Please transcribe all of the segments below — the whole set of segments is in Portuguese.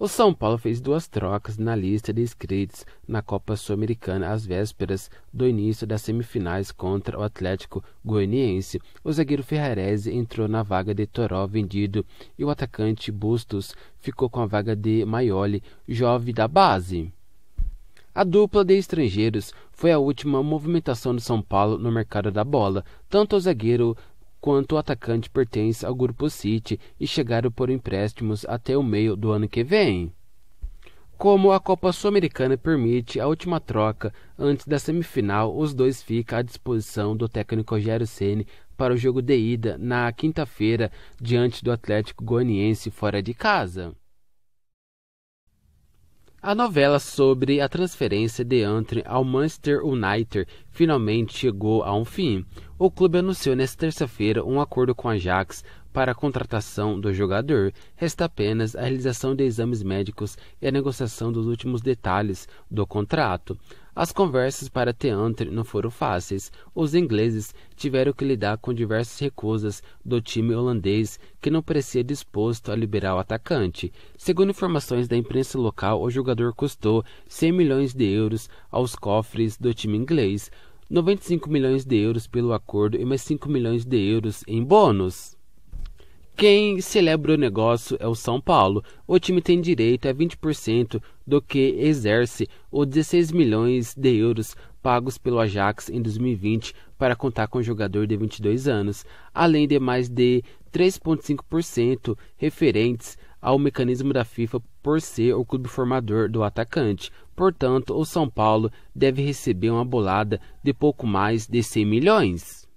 O São Paulo fez duas trocas na lista de inscritos na Copa Sul-Americana às vésperas do início das semifinais contra o Atlético Goianiense. O zagueiro Ferrarese entrou na vaga de Toró vendido e o atacante Bustos ficou com a vaga de Maioli, jovem da base. A dupla de estrangeiros foi a última movimentação do São Paulo no mercado da bola. Tanto o zagueiro quanto o atacante pertence ao Grupo City e chegaram por empréstimos até o meio do ano que vem. Como a Copa Sul-Americana permite a última troca antes da semifinal, os dois ficam à disposição do técnico Rogério Ceni para o jogo de ida na quinta-feira diante do Atlético Goianiense fora de casa. A novela sobre a transferência de Anthony ao Manchester United finalmente chegou a um fim. O clube anunciou nesta terça-feira um acordo com a Ajax para a contratação do jogador. Resta apenas a realização de exames médicos e a negociação dos últimos detalhes do contrato. As conversas para Teantre não foram fáceis. Os ingleses tiveram que lidar com diversas recusas do time holandês, que não parecia disposto a liberar o atacante. Segundo informações da imprensa local, o jogador custou 100 milhões de euros aos cofres do time inglês, 95 milhões de euros pelo acordo e mais 5 milhões de euros em bônus. Quem celebra o negócio é o São Paulo. O time tem direito a 20% do que exerce os 16 milhões de euros pagos pelo Ajax em 2020 para contar com o jogador de 22 anos, além de mais de 3,5% referentes ao mecanismo da FIFA por ser o clube formador do atacante. Portanto, o São Paulo deve receber uma bolada de pouco mais de 100 milhões.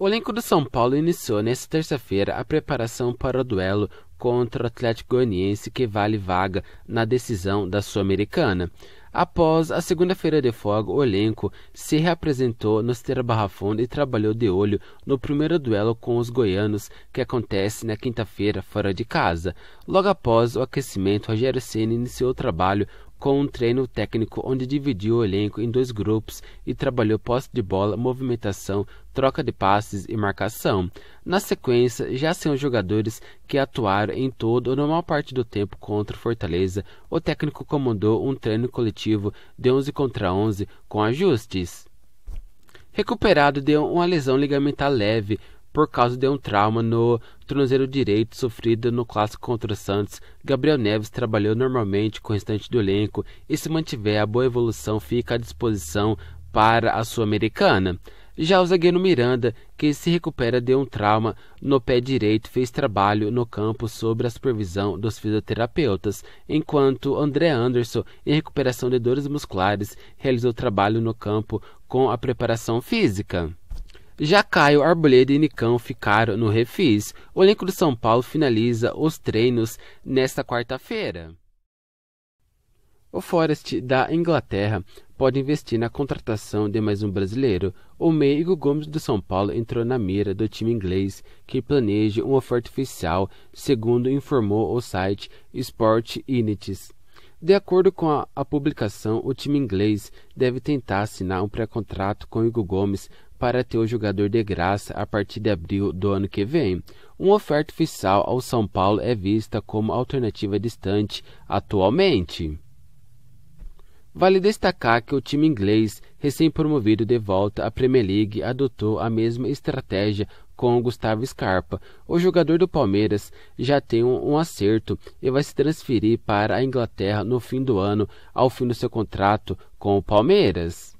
O elenco do São Paulo iniciou nesta terça-feira a preparação para o duelo contra o Atlético Goianiense que vale vaga na decisão da Sul-Americana. Após a segunda-feira de folga, o elenco se reapresentou no Esteira Barra Funda e trabalhou de olho no primeiro duelo com os goianos que acontece na quinta-feira fora de casa. Logo após o aquecimento, Rogério Ceni iniciou o trabalho com um treino técnico onde dividiu o elenco em dois grupos e trabalhou posse de bola, movimentação, troca de passes e marcação. Na sequência, já os jogadores que atuaram em todo ou na maior parte do tempo contra o Fortaleza, o técnico comandou um treino coletivo de 11 contra 11 com ajustes. Recuperado de uma lesão ligamentar leve, por causa de um trauma no tornozelo direito sofrido no clássico contra o Santos. Gabriel Neves trabalhou normalmente com o restante do elenco e se mantiver a boa evolução fica à disposição para a Sul-Americana. Já o zagueiro Miranda, que se recupera de um trauma no pé direito, fez trabalho no campo sob a supervisão dos fisioterapeutas, enquanto André Anderson, em recuperação de dores musculares, realizou trabalho no campo com a preparação física. Já Caio, Arboleda e Nicão ficaram no refis. O elenco do São Paulo finaliza os treinos nesta quarta-feira. O Forest da Inglaterra pode investir na contratação de mais um brasileiro. O meio Igor Gomes do São Paulo entrou na mira do time inglês, que planeja uma oferta oficial, segundo informou o site Sport Initis. De acordo com a, a, publicação, o time inglês deve tentar assinar um pré-contrato com Igor Gomes para ter o jogador de graça a partir de abril do ano que vem. Uma oferta oficial ao São Paulo é vista como alternativa distante atualmente. Vale destacar que o time inglês, recém-promovido de volta à Premier League, adotou a mesma estratégia com o Gustavo Scarpa. O jogador do Palmeiras já tem um, um, acerto e vai se transferir para a Inglaterra no fim do ano, ao fim do seu contrato com o Palmeiras.